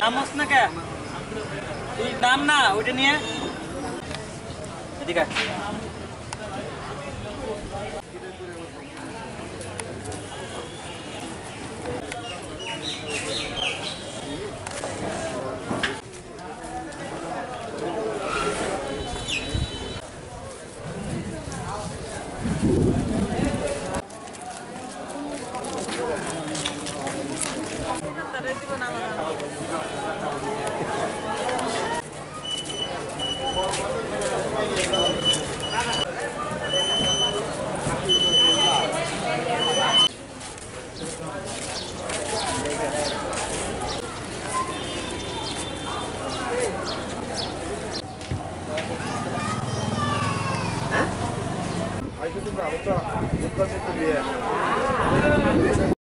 Nums না কে? নাম না ওইটা নিয়ে। এদিকে Отак, отак, отак, отак,